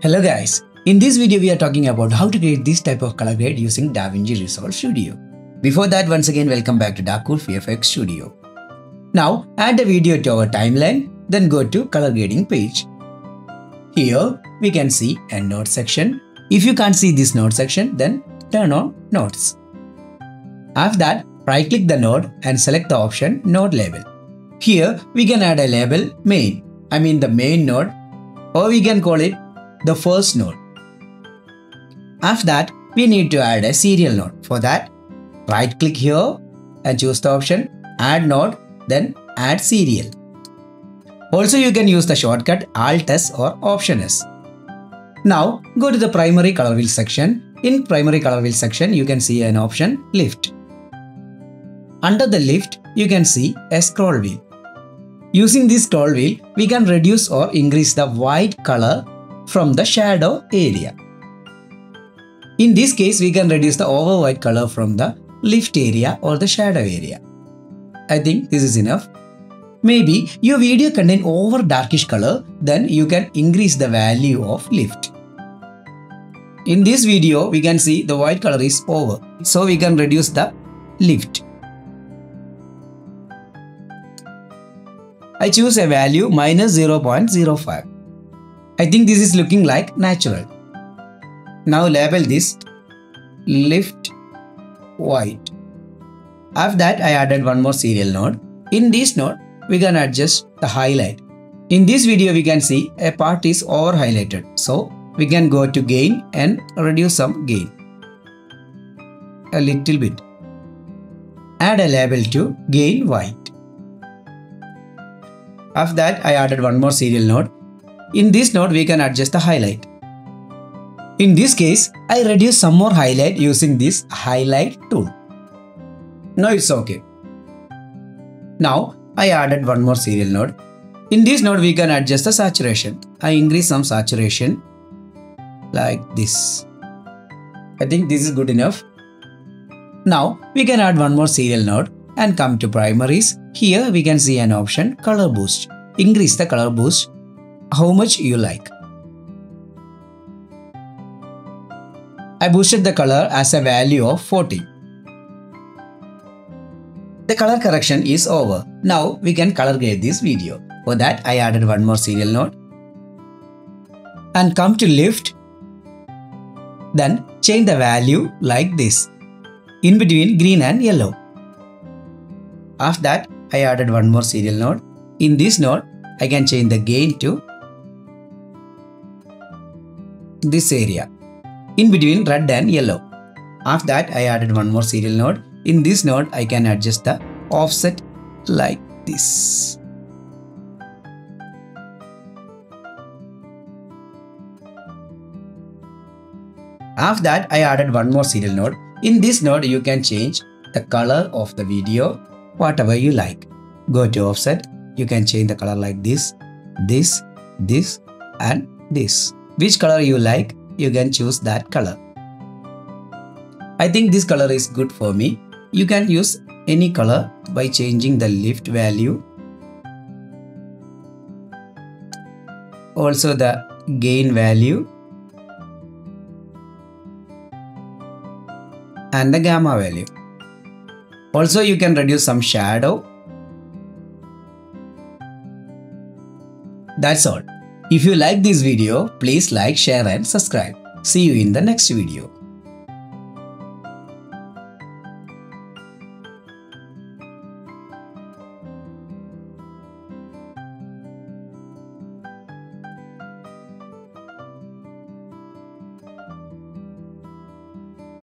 Hello guys, in this video we are talking about how to create this type of color grade using DaVinci Resolve Studio. Before that once again welcome back to Darkwolf VFX Studio. Now add the video to our timeline then go to color grading page. Here we can see a node section. If you can't see this node section then turn on nodes. After that right click the node and select the option node label. Here we can add a label main, I mean the main node or we can call it the first node. After that, we need to add a serial node. For that, right click here and choose the option add node then add serial. Also you can use the shortcut Alt S or Option S. Now go to the primary color wheel section. In primary color wheel section you can see an option lift. Under the lift you can see a scroll wheel. Using this scroll wheel we can reduce or increase the white color from the shadow area. In this case, we can reduce the over white color from the lift area or the shadow area. I think this is enough. Maybe your video contain over darkish color, then you can increase the value of lift. In this video, we can see the white color is over, so we can reduce the lift. I choose a value minus 0.05. I think this is looking like natural. Now label this lift white. After that I added one more serial node. In this node we can adjust the highlight. In this video we can see a part is over highlighted. So we can go to gain and reduce some gain. A little bit. Add a label to gain white. After that I added one more serial node. In this node we can adjust the highlight. In this case, I reduce some more highlight using this highlight tool. Now it's okay. Now I added one more serial node. In this node we can adjust the saturation. I increase some saturation like this. I think this is good enough. Now we can add one more serial node and come to primaries. Here we can see an option color boost. Increase the color boost how much you like. I boosted the color as a value of 40. The color correction is over. Now we can color grade this video. For that I added one more serial node and come to lift then change the value like this in between green and yellow. After that I added one more serial node. In this node I can change the gain to this area in between red and yellow. After that I added one more serial node. In this node I can adjust the offset like this. After that I added one more serial node. In this node you can change the color of the video whatever you like. Go to offset. You can change the color like this, this, this and this. Which color you like you can choose that color. I think this color is good for me. You can use any color by changing the lift value. Also the gain value and the gamma value. Also you can reduce some shadow. That's all. If you like this video, please like, share and subscribe. See you in the next video.